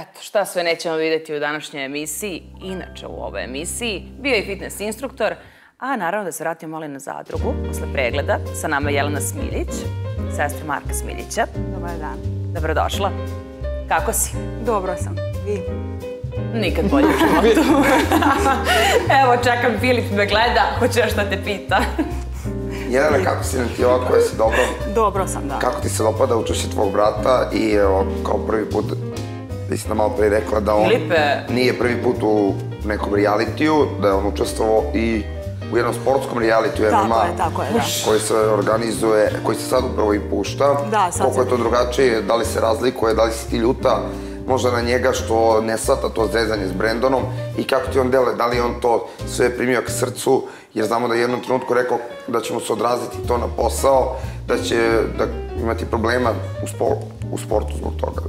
Eto, šta sve nećemo vidjeti u današnjoj emisiji, inače u ovoj emisiji. Bio je fitness instruktor, a naravno da se vratimo malo i na zadrugu, posle pregleda. Sa nama je Jelena Smiljić, sestra Marka Smiljića. Dobar dan. Dobrodošla. Kako si? Dobro sam. Vi? Nikad bolje u životu. Evo, čekam, Filip me gleda, hoće još da te pita. Jelena, kako si nam ti ovako, jesi dobro? Dobro sam, da. Kako ti se dopada učešće tvog brata i evo, kao prvi put, ti si nam malo prije rekla da on Filipe. nije prvi put u nekom realitiju, da je on učestvovao i u jednom sportskom realitiju Tako MMA je, tako je, da. koji se organizuje, koji se sad upravo i pušta. Da, sad Koliko je to drugačije, da li se razlikuje, da li si ti ljuta možda na njega što ne shvata to zezanje s Brendonom i kako ti on dele, da li on to sve primio k srcu, jer znamo da je u jednom trenutku rekao da će mu se odraziti to na posao, da će da imati problema u, spor, u sportu zbog toga.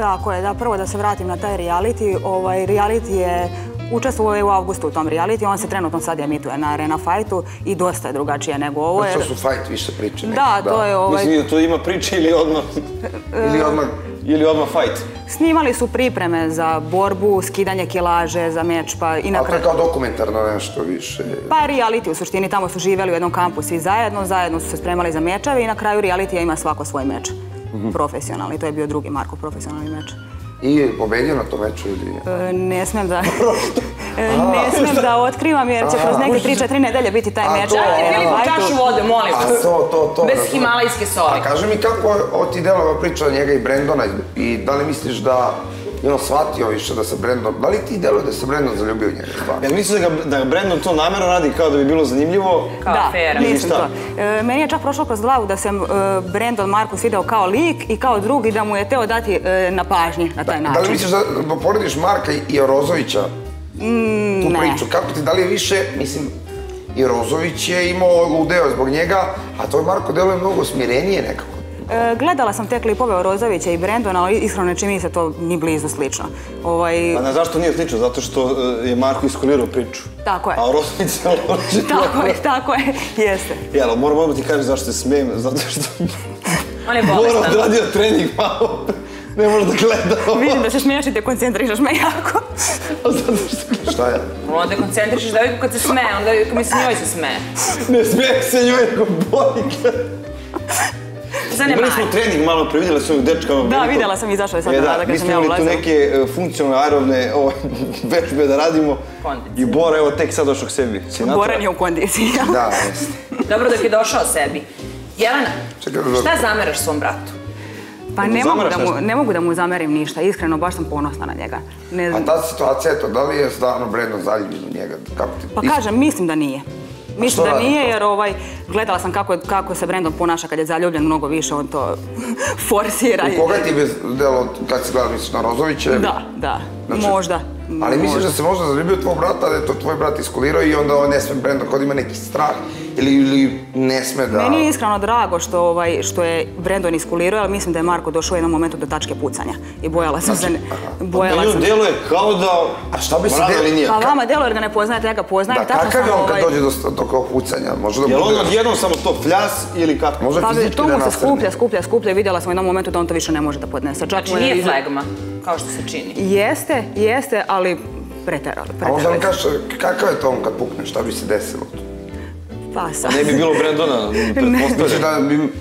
Tako je, da, prvo da se vratim na taj reality. Ovaj, reality je učestvovao je u avgustu u tom reality, on se trenutno sad emituje na Arena Fightu i dosta je drugačije nego ovo. Jer... To su fight više priče. Da, to je ovaj, Mislim da to ima priče ili odmah, Ili odmah, ili odmah fight. snimali su pripreme za borbu, skidanje kilaže, za meč, pa i na ali to je kraju... kao dokumentarno nešto više. Pa reality u suštini, tamo su živjeli u jednom kampu svi zajedno, zajedno su se spremali za mečeve i na kraju realitija ima svako svoj meč. Mhm. Profesionalni, to je bio drugi Marko profesionalni meč. I je pobedio na tom meču ili... E, Ne smijem da... E, ne smijem da otkrivam jer će kroz neke 3-4 nedelje biti taj meč. Dajte Filipu čašu vode, molim vas. A to, to, to. Bez himalajske soli. A kaži mi kako je ti delova priča njega i Brendona i da li misliš da je on shvatio više da se Brendon, da li ti deluje da se Brendon zaljubio u njega stvarno? Jel misliš da, ga, da Brandon to namjerno radi kao da bi bilo zanimljivo? Kao da, afera. mislim to. E, meni je čak prošlo kroz glavu da se e, Brandon Markus video kao lik i kao drug i da mu je teo dati e, na pažnji na taj Da li način. misliš da, da porediš Marka i Orozovića tu ne. priču? Kako ti, da li je više, mislim, i Rozović je imao ludeo zbog njega, a tvoj Marko deluje mnogo smirenije nekako. E, gledala sam te klipove o Rozovića i Brandona, ali iskreno ne čini mi se to ni blizu slično. Ovaj, Pa ne, zašto nije slično? Zato što e, je Marko iskulirao priču. Tako je. A Rosnić se loži. tako je, tako je, jeste. Jel, moram odmah ti kažem zašto se smijem, zato što On je moram bolestan. odradio trening malo. Ne može da gleda. Vidim da se smiješ i te koncentrišaš me jako. zato što Šta je? Onda koncentrišeš devojku kad se smeje, onda mislim njoj se smeje. ne smijem se njoj nego bolje Zanemaj. Imali smo trening malo pre, vidjela sam ovog dečka. Da, vidjela sam, izašao je sad E, da, rada mi kad smo sam ja imali tu neke e, funkcionalne aerobne ovaj, vežbe da radimo. Kondicije. I Bora, evo, tek sad došao k sebi. Si natrag? Boran je u kondiciji. Da, jeste. Dobro dok je došao sebi. Jelena, da- šta zameraš svom bratu? Pa Jel ne mogu, da mu, ne mogu da mu zamerim ništa, iskreno baš sam ponosna na njega. Ne A ta situacija, eto, da li je stvarno Brendon zaljubljen u njega? Kako ti... Pa kažem, mislim da nije. Mislim da nije jer ovaj, gledala sam kako, kako se Brandon ponaša kad je zaljubljen mnogo više, on to forsira. U koga ti bi delo, kad si gledala, misliš na Rozovića? Da, da, Znači, možda. Ali misliš da se možda zaljubio tvoj brata, da je to tvoj brat iskulirao i onda on ne sme Brendon kod ima neki strah ili, ili ne sme da... Meni je iskreno drago što, ovaj, što je Brandon iskulirao, ali mislim da je Marko došao u jednom momentu do tačke pucanja. I bojala sam se... Bojala Meni sam djeluje kao da... A šta bi se Mrada de- linija. Pa vama delo jer ga ne poznajete, ja ga poznajem. Da, tačno kakav je on kad ovaj, dođe do, do kao pucanja? Može da Jel on odjednom samo to fljas ili kako? Može Pa fizički to da mu se skuplja, skuplja, skuplja i vidjela sam u jednom momentu da on to više ne može da podnese. Čak Znači mu je nije flegma, kao što se čini. Jeste, jeste, ali preterali, A možda kaže, kakav je to on kad pukne, šta bi se desilo? Pa sad. Ne bi bilo Brandona, Mislim pretpostavljam. da bi...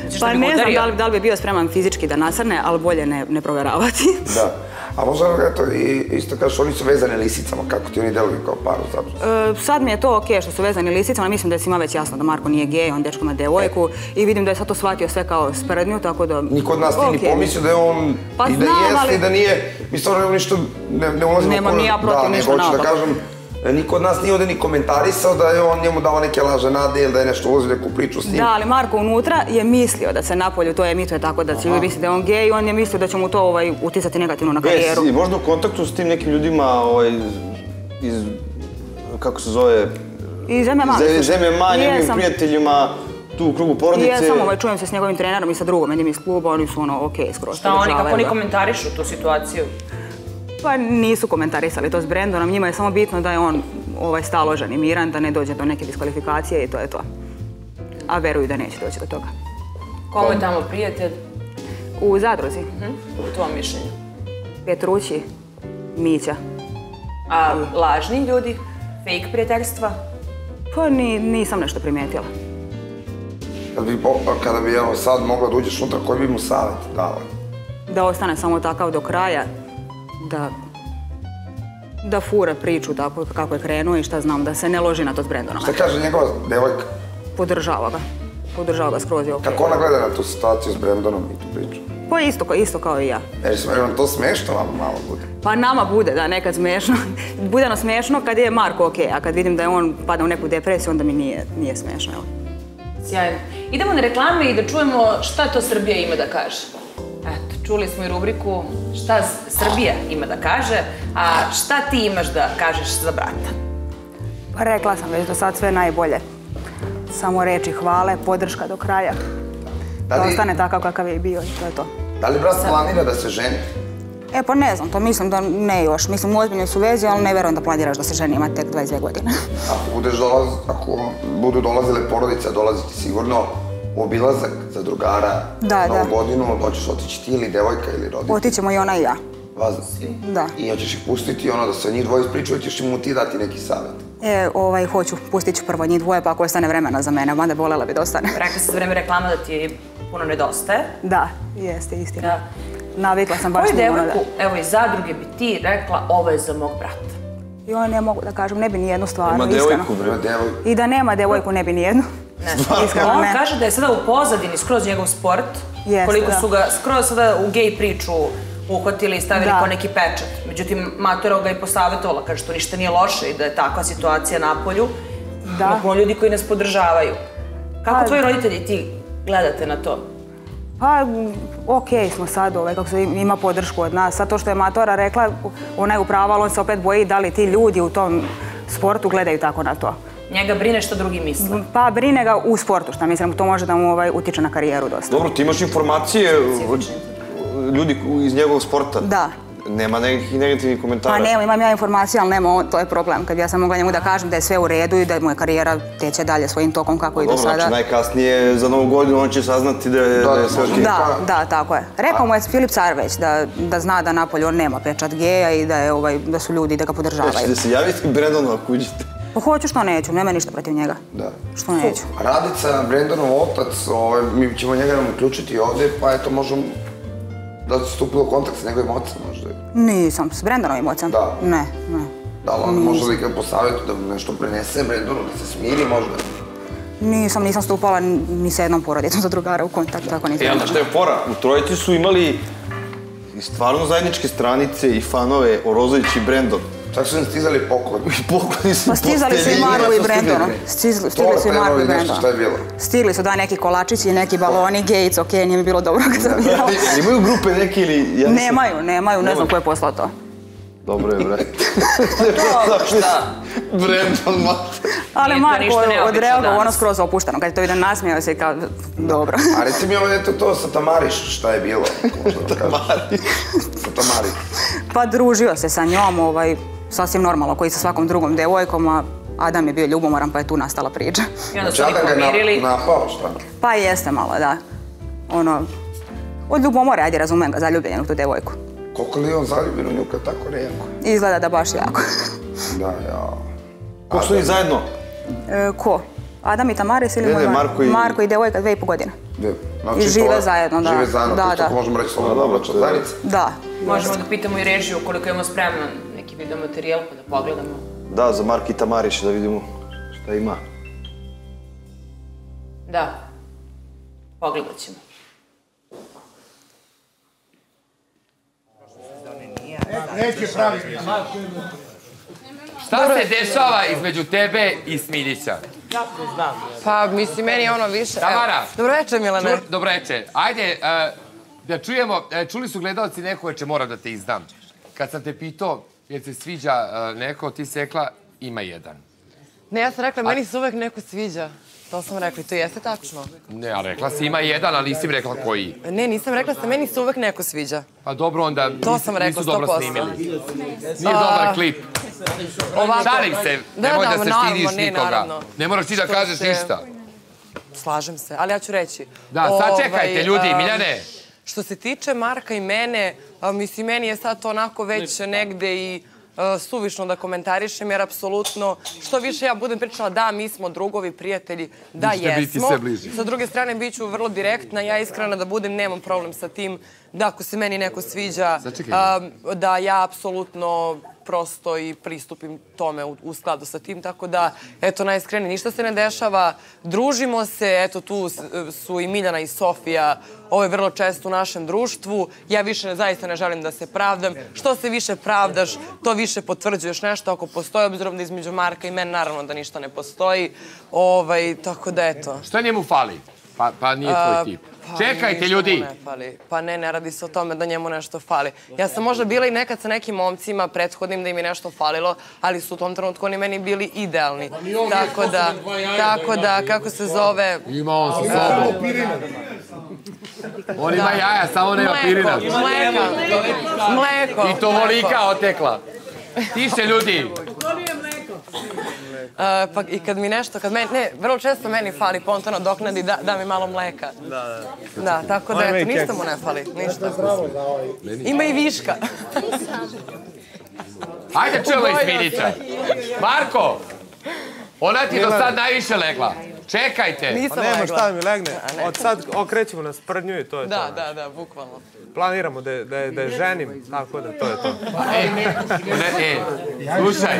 Znači Pa bi ne znam da li, da li bi bio spreman fizički da nasrne, ali bolje ne, ne proveravati. Da. A možda, eto, i, isto kažeš, oni su vezani lisicama, kako ti oni deluju kao par zapravo. E, sad mi je to okej što su vezani lisicama, mislim da je svima već jasno da Marko nije gej, on dečko ima devojku i vidim da je sad to shvatio sve kao sprednju, tako da... Niko od nas nije ni pomislio da je on Pa i da znam, jeste ali- i da nije, mi stvarno ništa ne, ne ulazimo Nemam ni ja protiv da, ništa nego hoću da kažem, e, niko od nas nije ovde ni komentarisao da je on njemu dao neke laže nade ili da je nešto ulazio u neku priču s njim. Da, ali Marko unutra je mislio da se napolju to emituje tako da će ljudi misliti da je on gej i on je mislio da će mu to ovaj, uticati negativno na E, karijeru. si možda u kontaktu s tim nekim ljudima ovaj, iz, kako se zove, I zemlja mali. Ze- zemlje ma, njegovim prijateljima, tu u krugu porodice. Jesam, ovaj, čujem se s njegovim trenerom i sa drugom, jednim iz kluba, oni su ono, okej, skroz Šta oni, kako oni ga. komentarišu tu situaciju? Pa nisu komentarisali to s Brandonom, njima je samo bitno da je on ovaj, staložen i miran, da ne dođe do neke diskvalifikacije i to je to. A veruju da neće doći do toga. Komu je tamo prijatelj? U zadruzi. U tvom mišljenju? Petrući, Mića. A lažni ljudi? Fake prijateljstva? Pa ni, nisam nešto primijetila. Kad bi, kada bi evo sad mogla da uđeš unutra, koji bi mu savjet dala? Da ostane samo takav do kraja, da da fura priču tako kako je krenuo i šta znam, da se ne loži na to s Brendonom. Šta kaže njegova devojka? Podržava ga. Podržava ga skroz je okej. Kako ona gleda na tu situaciju s Brendonom i tu priču? Pa isto, isto kao i ja. Jer smo vam to smešno vam malo bude. Pa nama bude, da, nekad smiješno. bude nam smiješno kad je Marko okej, a kad vidim da je on pada u neku depresiju, onda mi nije, nije smiješno, jel? Sjajno. Idemo na reklame i da čujemo šta to Srbija ima da kaže. Čuli smo i rubriku šta Srbija ima da kaže, a šta ti imaš da kažeš za brata? Pa rekla sam već do sad sve najbolje. Samo reči hvale, podrška do kraja. Da Da ostane takav kakav je bio i to je to. da li brat planira da se ženi? E pa ne znam, to mislim da ne još. Mislim u ozbiljnoj su vezi, ali ne vjerujem da planiraš da se ženi ima tek 22 godine. Ako, budeš dolaz, ako budu dolazile porodice, a dolazi ti sigurno obilazak za drugara Da, na da. godinu, hoćeš otići ti ili devojka ili roditelj. Otićemo i ona i ja. Vas, Da. I hoćeš ih pustiti ono da se njih dvoje ispričaju, ćeš im mu ti dati neki savjet. E, ovaj, hoću, pustit ću prvo njih dvoje, pa ako ostane vremena za mene, mada voljela bi da ostane. Rekla si za vreme reklama da ti puno nedostaje. Da, jeste, istina. Da. Navikla sam baš Koju ono, devojku, evo iz zadruge, bi ti rekla ovo je za mog brata? da. Joj, ne mogu da kažem, ne bi ni jednu stvarno, Ima iskreno. devojku, bre. Devojku. I da nema devojku, ne bi ni jednu. Ne. Iskreno On ne. kaže da je sada u pozadini skroz njegov sport. Jeste, koliko da. su ga skroz sada u gej priču uhvatili i stavili Da. kao neki pečat. Međutim, Matora ga i posavetovala, kaže što ništa nije loše i da je takva situacija na polju. Da. Puno ljudi koji nas podržavaju. Kako Pa- tvoji roditelji ti gledate na to? Pa, okej smo sad, ovaj, kako se ima podršku od nas. Sad to što je Matora rekla, ona je uprava, ali on se opet boji da li ti ljudi u tom sportu gledaju tako na to. Njega brine što drugi misle. Pa brine ga u sportu, šta mislim, to može da mu ovaj, utiče na karijeru dosta. Dobro, ti imaš informacije ljudi iz njegovog sporta. Da. Nema nekih negativnih komentara. Pa nema, imam ja informacije, ali nema, on, to je problem. Kad ja sam mogla njemu da kažem da je sve u redu i da mu je karijera teče dalje svojim tokom kako i do Dobro, sada. znači najkasnije za novu godinu on će saznati da je, Da, da je sve okej. Da, da, tako je. Rekao mu je Filip Car već da, da zna da napolje on nema pečat geja i da, je, ovaj, da su ljudi da ga podržavaju. Hoćete se javiti Brendonu ako uđete. Pa hoću što neću, nema ništa protiv njega. Da. Što neću. Radica, Brendonov otac, ovaj, mi ćemo njega nam uključiti ovde, pa eto možemo da se stupilo u kontakt s njegovim ocem možda. Nisam, s Brendanovim ocem? Da. Ne, ne. Da li on možda da ga posavjetu da nešto prenese Brendonu, da se smiri možda? Nisam, nisam stupala ni sa jednom porodicom za drugara u kontakt, tako nisam. E, ali šta je fora? U trojici su imali i stvarno zajedničke stranice i fanove Orozović i Brendon. Čak su im stizali pokloni. Pokloni su Pa stizali su i. Marko i su stigli, Brendonu. bre. Stigli, su i Marko i Brendonu. šta je bilo. Stigli su da neki kolačići i neki baloni, gejc, okej, nije mi bilo dobro kad sam bila. Jel Imaju grupe neke ili... Ja nisam- Nemaju, nemaju, ne znam ko je poslao to. Dobro je, bre. Dobro, šta? Brendon, ma... Ali Marko odreagovao ono skroz opušteno. Kad je to vidio nasmijao se i kao, dobro. A reci mi ovo, eto to sa Tamariš, šta je bilo? Da kažeš. Sa Tamariš. Pa družio se sa njom, ovaj, sasvim normalno, koji sa svakom drugom devojkom, a Adam je bio ljubomoran pa je tu nastala priča. I onda su Znači, pomirili. na- napao, šta? Pa jeste malo, da. Ono, od ljubomore, ajde, razumem ga, zaljubljen je u tu devojku. Koliko li je on zaljubljen u nju kad tako reaguje? Izgleda da baš jako. Da, ja. Kako su oni zajedno? E, ko? Adam i Tamaris ili moj? Marko i- Marko i devojka, dve i po godine. Gde? Znači, I žive to zajedno, da. Žive zajedno, Da, to da. možemo reći slobodno dobro, bračna to je- zajednica. Da. Možemo da pitamo i režiju koliko imamo spremno neki video materijal pa da pogledamo. Da, za Marki Tamarić da vidimo šta ima. Da. Pogledat ćemo. Šta se dešava između tebe i Smiljića? Pa, mislim, meni je ono više... Tamara. Dobro večer, Milane. Dobro večer. Ajde, e, da čujemo, e, čuli su gledalci neko veče, moram da te izdam. Kad sam te pitao, jer se sviđa e, neko, ti si rekla, ima jedan. Ne, ja sam rekla, meni se uvek neko sviđa. To sam rekla i to jeste tačno. Ne, a rekla si ima jedan, ali nisi rekla koji. Ne, nisam rekla se, meni se uvek neko sviđa. Pa dobro, onda To sam rekla, nisu dobro 100%. snimili. Nije dobar klip. Ovako... Šalim se, Da, nemoj da, da se stidiš ne, nikoga. naravno. Ne moraš ti da Što kažeš se- ništa. Slažem se, ali ja ću reći. Da, Ovaj, sačekajte ljudi, a, Miljane. Što se tiče Marka i mene, mislim, meni je sad to onako već negde i suvišno da komentarišem, jer apsolutno, što više ja budem pričala, da, mi smo drugovi, prijatelji, da, jesmo. Sa druge strane, bit ću vrlo direktna, ja iskrena da budem, nemam problem sa tim, da ako se meni neko sviđa, a, da ja apsolutno prosto i pristupim tome u, u skladu sa tim, tako da, eto, najiskrenije, ništa se ne dešava, družimo se, eto, tu su i Miljana i Sofija, ovo je vrlo često u našem društvu, ja više ne, zaista ne želim da se pravdam, što se više pravdaš, to više potvrđuješ nešto ako postoji, obzirom da između Marka i mene naravno da ništa ne postoji, ovaj, tako da, eto. Šta njemu fali? Pa, pa nije tvoj tip. Pa Čekajte, ljudi. fali. Pa ne, ne radi se o tome da njemu nešto fali. Ja sam možda bila i nekad sa nekim momcima prethodnim da im je nešto falilo, ali su u tom trenutku oni meni bili idealni. Tako da, tako da, kako se zove... Ima on sa sobom. On ima jaja, samo nema pirina. Mleko, mleko. I to volika otekla. Tiše, ljudi. A, pa i kad mi nešto, kad meni, ne, vrlo često meni fali pontano doknadi da, da mi malo mleka. Da, da. Da, tako da, eto, ništa mu ne fali, ništa. Ima i viška. Hajde čujemo iz Milića. Marko, ona ti do sad najviše legla. Čekajte. Nisam Pa nema legla. šta da mi legne. Od sad okrećemo na sprdnju i to je Da, to. da, da, bukvalno. Planiramo da, je- da, je- da je ženim, tako da to je to. E, ne, e, slušaj,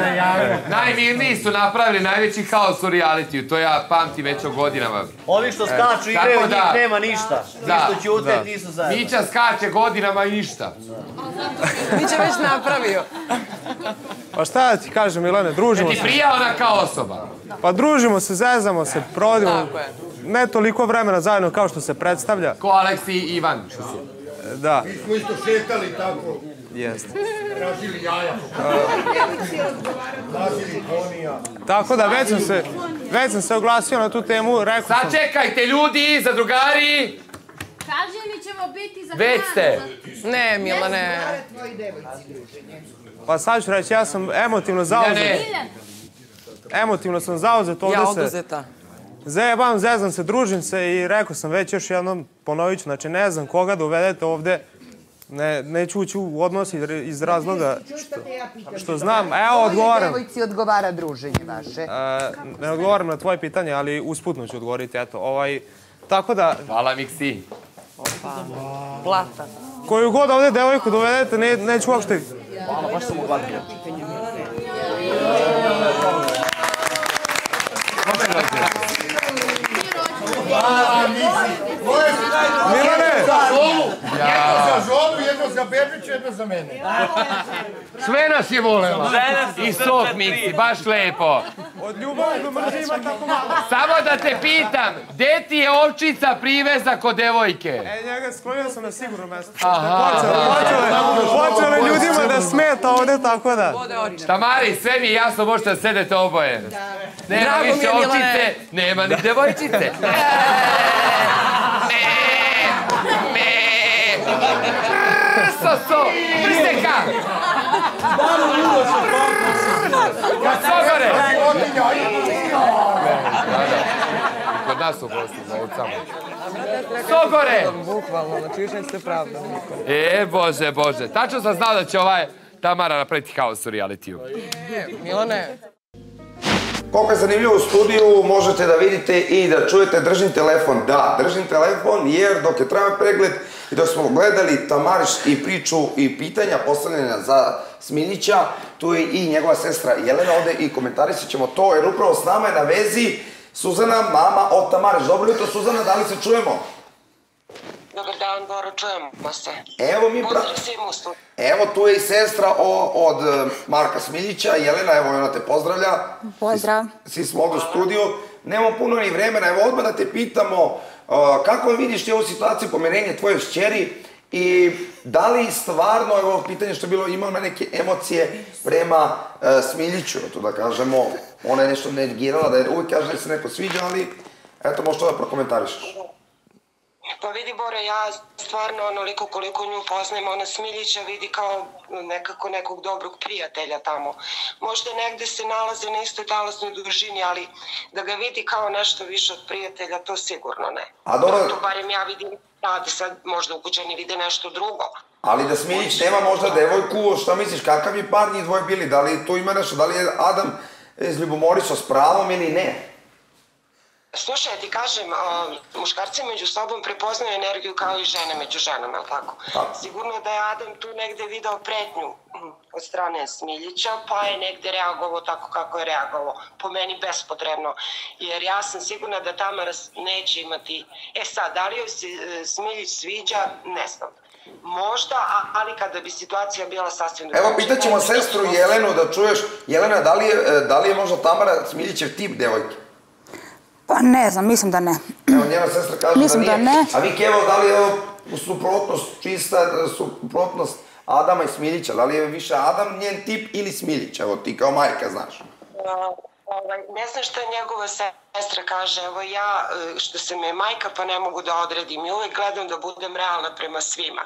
najmirniji su napravili najveći haos u realitiju, to ja pamtim već o godinama. Ovi što skaču E, igraju, tako od njih da- nema ništa. Da, Ti što ćute, da. ti su zajedno. Mića skače godinama i ništa. Biće već napravio. Pa šta da ti kažem, Milene, družimo Ti se. prija ona kao osoba. Pa družimo se, zezamo se, provodimo Tako je. ne toliko vremena zajedno kao što se predstavlja. Ko Aleksi i Ivan. Što su. Da, smo isto šetali tako, jeste. tražili jaja, tražili konija. Tako da već sam se, već sam se oglasio na tu temu, rekao sam, Sačekajte ljudi, zadrugari, Kaži mi ćemo biti za već ste. Ne, Milane. pa sad ću reći, ja sam emotivno Ja zauzet, ne. emotivno sam zauzet ovde Ja se, oduzeta. Zajebam, zezam se, družim se i rekao sam već još jednom, ponovit ću, znači ne znam koga da uvedete ovde, ne, neću ući u odnos iz, razloga što, što znam, evo odgovaram. Devojci odgovara druženje vaše. E, ne odgovaram na tvoje pitanje, ali usputno ću odgovoriti, eto, ovaj, tako da, Hvala Miksi. Plata. koju god ovde devojku dovedete, ne, neću uopšte... Milane! Jedno za Žolu, jedno za Bebića, jedno za mene. Sve nas je volela. I sok Miksi, baš lepo. Od ljubavi do mržnje ima tako malo. Samo da te pitam, gde ti je ovčica priveza kod devojke? E, njega sklonio sam na sigurno mesto. Aha. Počele, ljudima da smeta ovde, tako da... Tamari, sve mi jasno, možete da sedete oboje. Nema mi je, više ovčice, nema ni devojčice. Me, me, so, so, prseka! Kad sogore! Kod nas u Bosni, za ovcama. Sogore! Bukvalno, znači više nećete pravda. E, bože, bože. Tačno sam znao da će ovaj Tamara napraviti haos u realitiju. Milane, Koliko je zanimljivo u studiju, možete da vidite i da čujete držim telefon. Da, držim telefon jer dok je trajao pregled i dok smo gledali Tamariš i priču i pitanja postavljena za Smiljića, tu je i njegova sestra Jelena ovde i komentarisat ćemo to jer upravo s nama je na vezi Suzana, mama od Tamariš. Dobro jutro Suzana, da li se čujemo? Dobar dan, Boro, čujemo se. Evo mi. Pozdrav studiju. Evo tu je i sestra o, od e, Marka Smiljića, Jelena, evo ona te pozdravlja. Pozdrav. Svi smo ovdje u studiju. Nemamo puno ni vremena, evo odmah da te pitamo uh, kako vidiš ti ovu situaciju pomirenje tvoje šćeri i da li stvarno, evo ovo pitanje što je bilo, ima ona neke emocije prema uh, Smiljiću, to da kažemo, ona je nešto negirala, da je uvijek kaže da se neko sviđa, ali eto možeš to da prokomentarišeš. Pa vidi Bore, ja stvarno onoliko koliko nju poznajem, ona Smiljića vidi kao nekako nekog dobrog prijatelja tamo. Možda negde se nalaze na istoj talasnoj dužini, ali da ga vidi kao nešto više od prijatelja, to sigurno ne. A dobro- To barem ja vidim sad, sad možda ukućani vide nešto drugo. Ali da Smiljić nema možda devojku, šta misliš, kakav je par njih dvoje bili? Da li tu ima nešto, da li je Adam izljubomorisao s pravom ili ne? Slušaj, ti kažem, a, muškarci među sobom prepoznaju energiju kao i žene među ženama, je li tako? Tako. Sigurno da je Adam tu negde video pretnju mm, od strane Smiljića, pa je negde reagovao tako kako je reagovao. Po meni bespotrebno, jer ja sam sigurna da Tamara neće imati... E sad, da li joj se e, Smiljić sviđa, ne znam. Možda, ali kada bi situacija bila sasvim Evo, drugačija, pitaćemo ne bi sestru Jelenu da čuješ. Jelena, da li je, e, da li je možda Tamara Smiljićev tip devojke? Pa ne znam, mislim da ne. Evo, njena sestra kaže Mislim da da nije. ne. A vi, Kevo, da li je ovo suprotnost, čista suprotnost Adama i Smiljića? Da li je više Adam njen tip ili Smiljić? Evo, ti kao majka znaš. Uh, ovaj, ne znam šta njegova sestra kaže, evo ja, uh, što sam je majka, pa ne mogu da odredim i uvek gledam da budem realna prema svima.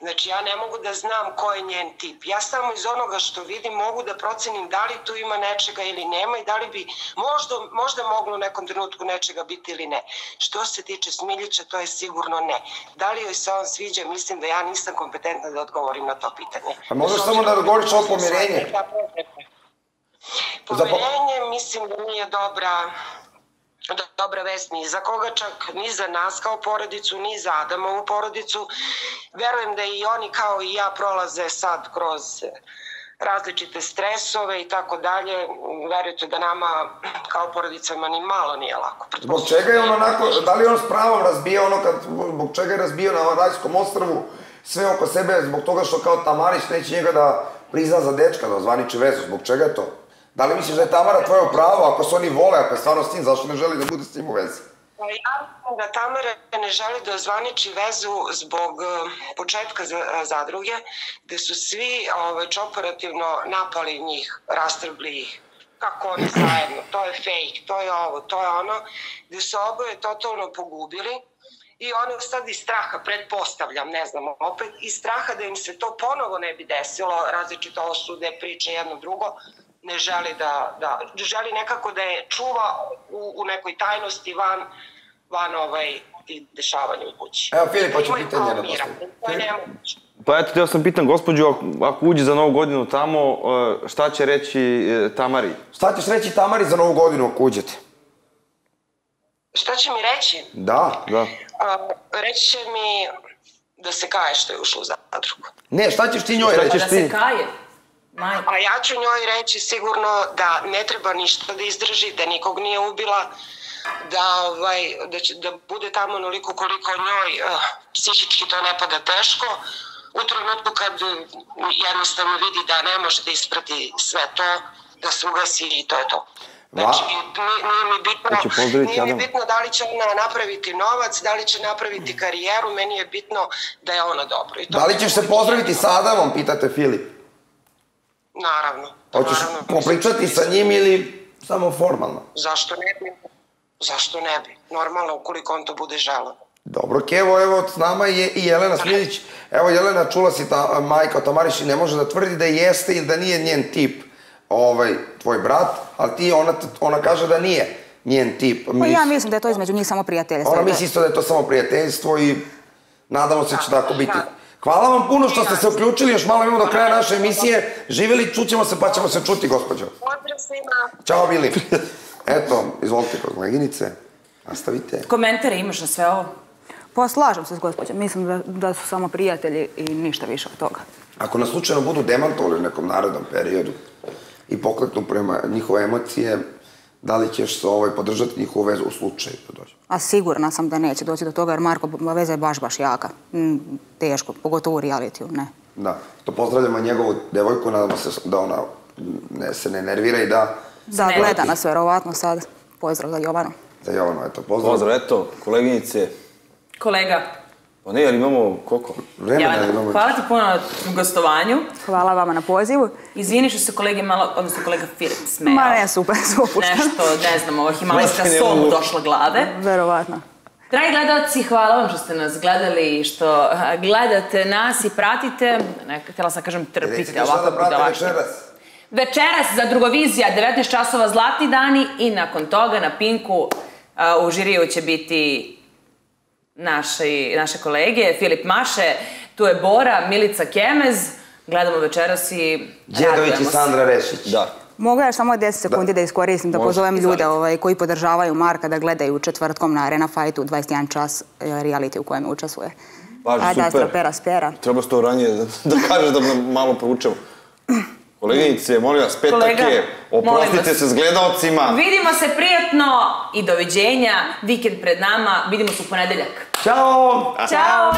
Znači, ja ne mogu da znam ko je njen tip. Ja samo iz onoga što vidim mogu da procenim da li tu ima nečega ili nema i da li bi možda, možda moglo u nekom trenutku nečega biti ili ne. Što se tiče Smiljića, to je sigurno ne. Da li joj se on sviđa, mislim da ja nisam kompetentna da odgovorim na to pitanje. A možeš samo da obzirom odgovoriš ovo sam pomirenje? shvatila Poverenje mislim da nije dobra do- dobra vest ni za koga čak, ni za nas kao porodicu, ni za Adamovu porodicu. Verujem da i oni kao i ja prolaze sad kroz različite stresove i tako dalje. Verujte da nama kao porodicama ni malo nije lako. Zbog čega je on onako, da li on s pravom razbio ono kad, zbog čega je razbio na Rajskom ostrvu sve oko sebe, zbog toga što kao Tamarić neće njega da prizna za dečka, da ozvaniči vezu, zbog čega je to? Da li misliš da je Tamara tvoje pravo, ako se oni vole, ako je stvarno s njim, zašto ne želi da bude s njim u vezi? Pa ja mislim da Tamara ne želi da ozvaniči vezu zbog eh, početka za- zadruge, gde su svi ovaj, operativno napali njih, rastrgli ih kako oni zajedno, to je fake, to je ovo, to je ono, gde su oboje totalno pogubili i ono sad iz straha, pretpostavljam, ne znam, opet iz straha da im se to ponovo ne bi desilo, različito osude, priče jedno drugo, ne želi da, da želi nekako da je čuva u, u nekoj tajnosti van, van ovaj, tih dešavanja u kući. Evo, Filip, hoću pitanje kao da nemoguće. Pa eto, teo sam pitan gospođu, ako, ako uđe za novu godinu tamo, e, šta će reći e, Tamari? Šta ćeš reći Tamari za novu godinu ako uđete? Šta će mi reći? Da. Da. A, reći će mi da se kaje što je ušla u zadrugu. Ne, šta ćeš ti njoj reći? Da se kaje. Majko. A ja ću njoj reći sigurno da ne treba ništa da izdrži, da nikog nije ubila, da, ovaj, da će da bude tamo onoliko koliko njoj uh, psihički to ne pada teško. U trenutku kad jednostavno vidi da ne može da isprati sve to, da se ugasi i to je to. Znači, nije, nije mi bitno, nije mi bitno da li će ona napraviti novac, da li će napraviti karijeru, meni je bitno da je ona dobro. I to Da li ćeš se pozdraviti sa Adamom, pitate Filip? Naravno. Hoćeš naravno. popričati sa njim ili samo formalno? Zašto ne bi? Zašto ne bi? Normalno, ukoliko on to bude želeo. Dobro, Kevo, evo, s nama je i Jelena Smiljić. Evo, Jelena, čula si ta majka od Tamariši, ne može da tvrdi da jeste ili da nije njen tip, ovaj, tvoj brat, ali ti, ona, ona kaže da nije njen tip. Pa ja mislim da je to između njih samo prijateljstvo. Ona misli isto da je to samo prijateljstvo i nadamo se da će tako biti. Hvala vam puno što ste se uključili, još malo imamo do kraja naše emisije. Živjeli, čućemo se pa ćemo se čuti, gospođo. Pozdrav svima! Ćao, Bili. Eto, izvolite, koleginice, nastavite. Komentare imaš na sve ovo? Pa slažem se s gospođom, mislim da, da su samo prijatelji i ništa više od toga. Ako nas slučajno budu demantovali u nekom narednom periodu i pokretnu prema njihove emocije, da li ćeš ovaj, podržati njihovu vezu u slučaju da dođe? A sigurna sam da neće doći do toga jer Marko veza je baš, baš jaka. Mm, teško, pogotovo u realitiju, ne. Da, to pozdravljamo njegovu devojku, nadamo se da ona ne, se ne nervira i da... Da, Ne. gleda nas verovatno sad. Pozdrav za Jovanu. Za Jovanu, eto, pozdrav. Pozdrav, eto, koleginice. Kolega, Pa ne, ali imamo koliko? Vremena Jelena, imamo. hvala ti puno na gostovanju. Hvala vama na pozivu. Izvini što se kolege malo, odnosno kolega Filip smejao. Ma ne, super, su opušteno. Nešto, ne znam, ova himalajska sol došla glave. Verovatno. Dragi gledalci, hvala vam što ste nas gledali i što gledate nas i pratite. Ne, htjela sam kažem trpite ovako da prate budalaštine. večeras? Večeras za Drugovizija, 19 časova Zlatni dani i nakon toga na Pinku a, u žiriju će biti naši, naše kolege, Filip Maše, tu je Bora, Milica Kemez, gledamo večeras i Đedović i. Sandra Rešić. Da. Mogu ja samo 10 sekundi da, iskoristim, da Može. pozovem ljude ovaj, koji podržavaju Marka da gledaju četvrtkom na Arena Fightu 21 čas e, reality u kojem učestvuje. Važi, A da, super. spera, spera. Treba to ranije da, da kažeš da malo proučemo. Koleginice, molim vas, petak Kolega, je, oprostite se s gledaocima. Vidimo se prijatno i doviđenja. Vikend pred nama. Vidimo se u ponedeljak. Ćao! Ćao!